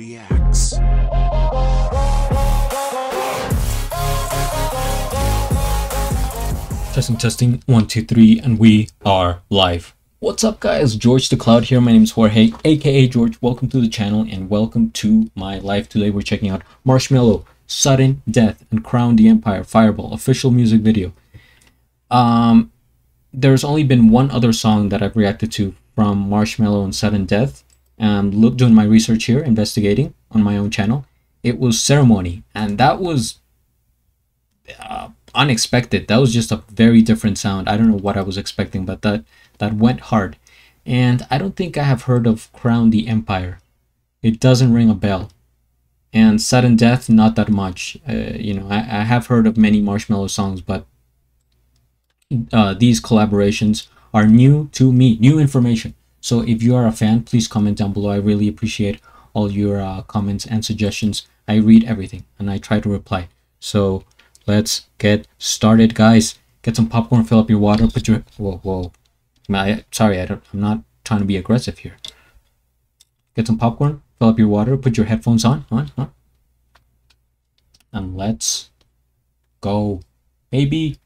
reacts. Testing, testing, one, two, three, and we are live. What's up, guys? George the Cloud here. My name is Jorge, aka George. Welcome to the channel and welcome to my live. Today, we're checking out Marshmello, Sudden Death, and Crown the Empire Fireball official music video. Um, there's only been one other song that I've reacted to from Marshmello and Sudden Death. Um, look, doing my research here, investigating on my own channel. It was Ceremony, and that was uh, unexpected. That was just a very different sound. I don't know what I was expecting, but that that went hard. And I don't think I have heard of Crown the Empire. It doesn't ring a bell. And Sudden Death, not that much. Uh, you know, I, I have heard of many Marshmello songs, but uh, these collaborations are new to me, new information. So if you are a fan, please comment down below. I really appreciate all your uh, comments and suggestions. I read everything and I try to reply. So let's get started, guys. Get some popcorn, fill up your water, put your whoa whoa. I, sorry, I don't. I'm not trying to be aggressive here. Get some popcorn, fill up your water, put your headphones on, on, on, and let's go, baby.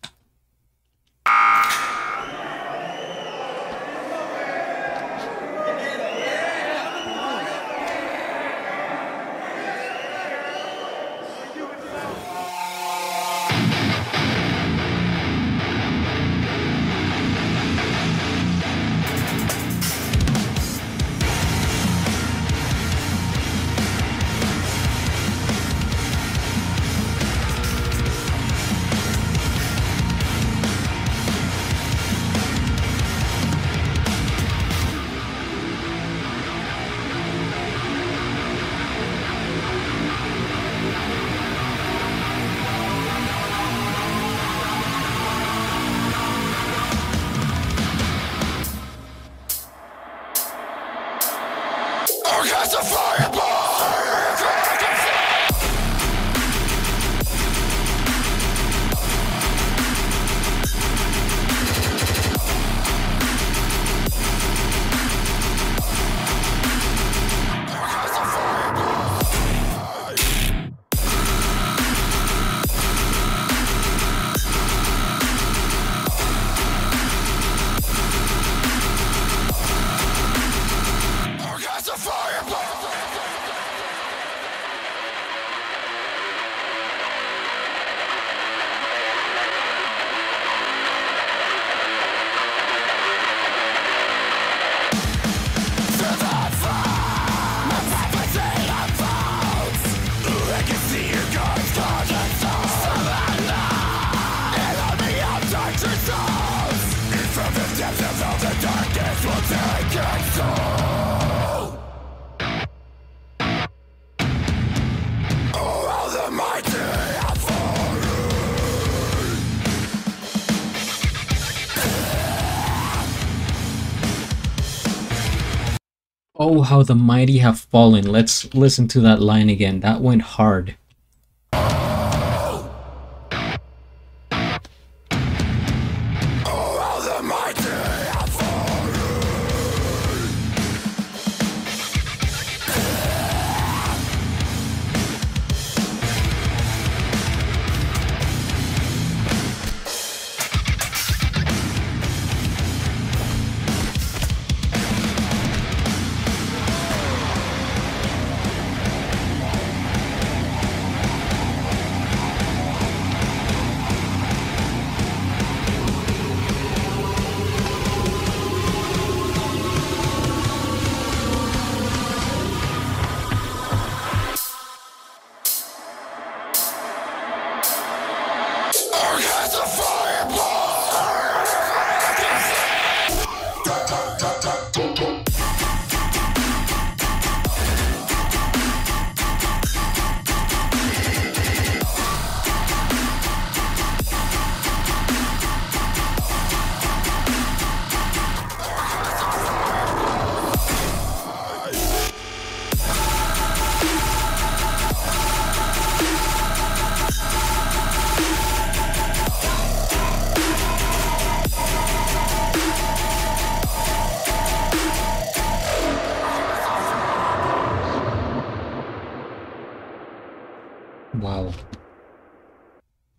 Oh, how the mighty have fallen. Let's listen to that line again. That went hard.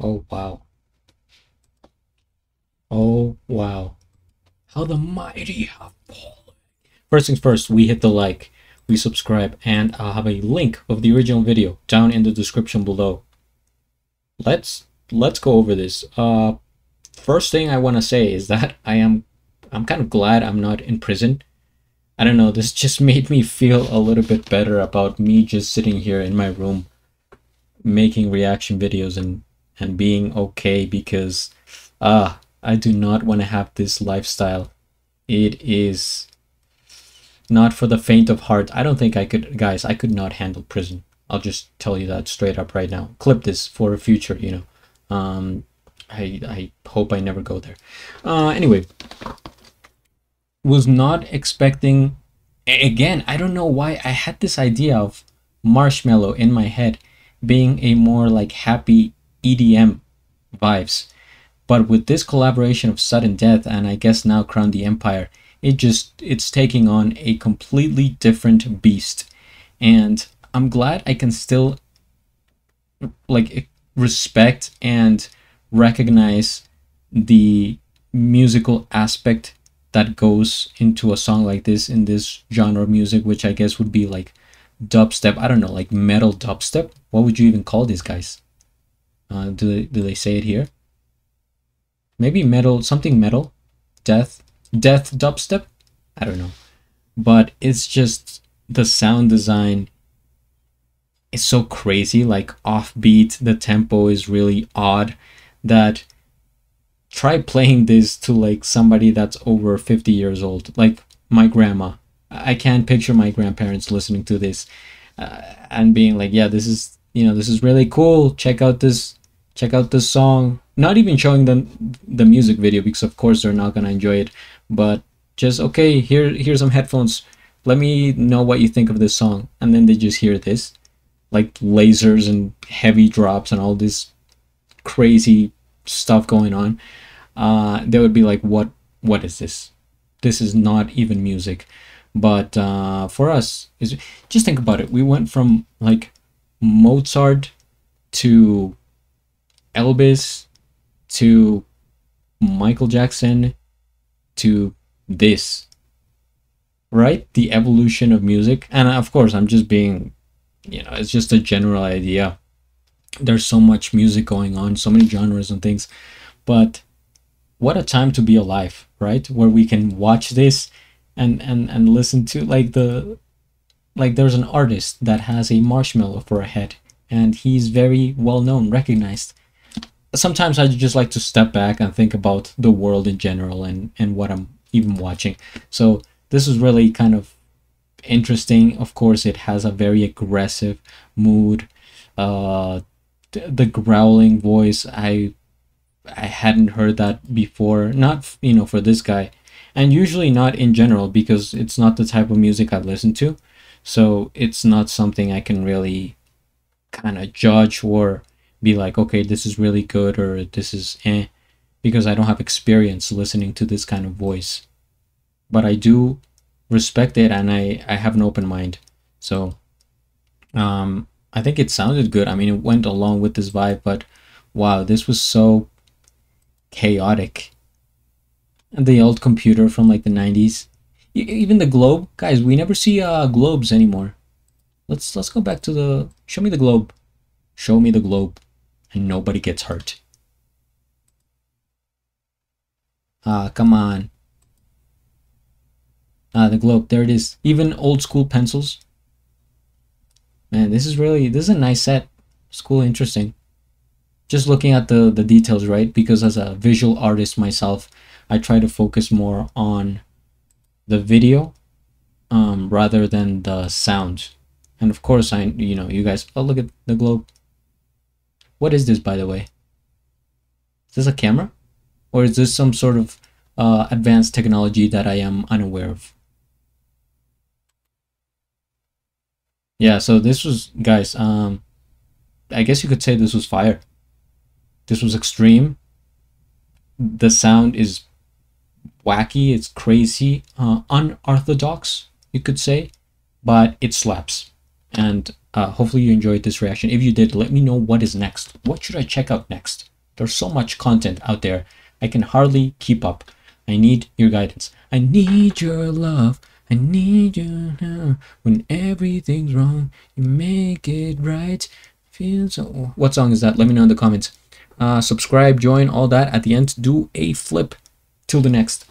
Oh wow. Oh wow. How the mighty have fallen. First things first, we hit the like, we subscribe, and I'll have a link of the original video down in the description below. Let's let's go over this. Uh first thing I want to say is that I am I'm kind of glad I'm not in prison. I don't know, this just made me feel a little bit better about me just sitting here in my room making reaction videos and and being okay because ah I do not want to have this lifestyle. It is not for the faint of heart. I don't think I could guys, I could not handle prison. I'll just tell you that straight up right now. Clip this for a future, you know. Um I I hope I never go there. Uh anyway, was not expecting again, I don't know why I had this idea of Marshmello in my head being a more like happy EDM vibes. But with this collaboration of Sudden Death and I guess now Crown the Empire, it just it's taking on a completely different beast. And I'm glad I can still like respect and recognize the musical aspect that goes into a song like this in this genre of music, which I guess would be like dubstep. I don't know, like metal dubstep. What would you even call these guys? Uh, do they do they say it here? Maybe metal, something metal, death, death dubstep. I don't know, but it's just the sound design is so crazy, like offbeat. The tempo is really odd. That try playing this to like somebody that's over 50 years old like my grandma i can't picture my grandparents listening to this uh, and being like yeah this is you know this is really cool check out this check out this song not even showing them the music video because of course they're not going to enjoy it but just okay here here's some headphones let me know what you think of this song and then they just hear this like lasers and heavy drops and all this crazy stuff going on uh, they would be like, "What? What is this? This is not even music." But uh, for us, is just think about it. We went from like Mozart to Elvis to Michael Jackson to this, right? The evolution of music, and of course, I'm just being, you know, it's just a general idea. There's so much music going on, so many genres and things, but what a time to be alive, right? Where we can watch this and and and listen to like the like there's an artist that has a marshmallow for a head and he's very well known, recognized. Sometimes I just like to step back and think about the world in general and and what I'm even watching. So this is really kind of interesting. Of course, it has a very aggressive mood. Uh, the growling voice, I I hadn't heard that before. Not you know for this guy, and usually not in general because it's not the type of music I listen to. So it's not something I can really kind of judge or be like, okay, this is really good or this is eh, because I don't have experience listening to this kind of voice. But I do respect it and I, I have an open mind. So um, I think it sounded good. I mean, it went along with this vibe, but wow, this was so chaotic. And the old computer from like the 90s. Even the globe, guys, we never see uh, globes anymore. Let's let's go back to the show me the globe. Show me the globe and nobody gets hurt. Ah, come on. Ah, the globe. There it is. Even old school pencils. Man, this is really this is a nice set. It's cool, interesting just looking at the the details right because as a visual artist myself i try to focus more on the video um, rather than the sound. And of course i you know you guys oh look at the globe. What is this by the way? Is this a camera? Or is this some sort of uh, advanced technology that i am unaware of? Yeah so this was guys um i guess you could say this was fire. This was extreme. The sound is wacky, it's crazy, uh, unorthodox, you could say, but it slaps. And uh, hopefully you enjoyed this reaction. If you did, let me know what is next. What should I check out next? There's so much content out there. I can hardly keep up. I need your guidance. I need your love. I need you now. When everything's wrong, you make it right. Feel so. What song is that? Let me know in the comments. Uh, subscribe, join, all that. At the end, do a flip. Till the next.